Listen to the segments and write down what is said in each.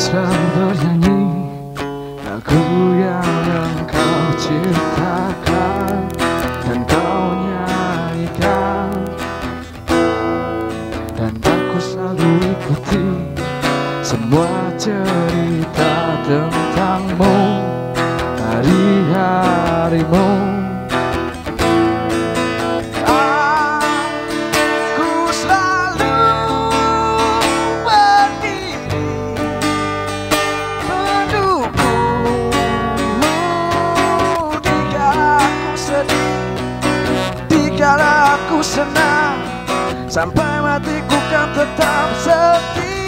selalu bernyanyi. Lagu yang engkau ciptakan Dan kau nyanyikan. Dan aku selalu ikuti Semua cerita tentangmu. Hari-harimu Dikala aku senang Sampai matiku kan tetap setia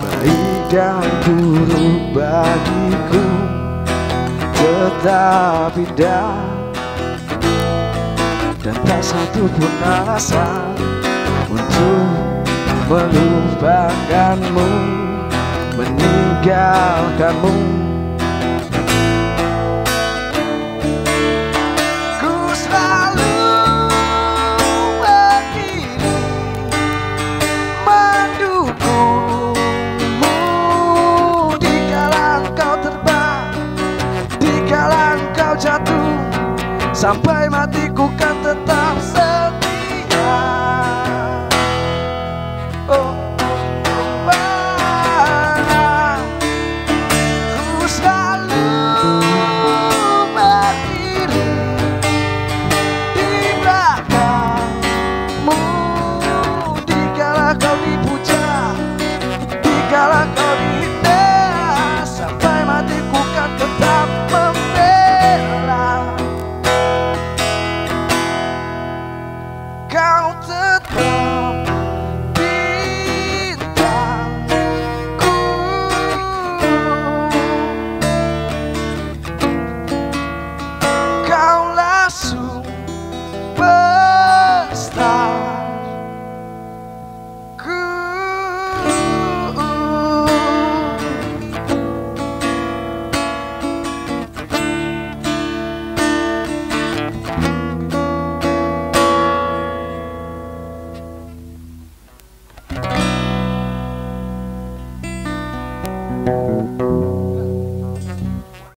Baik dan buruk bagiku Tetap indah Dan tak satu pun alasan Untuk melupakanmu Meninggalkanmu Sampai matiku kan tetap setia. Oh,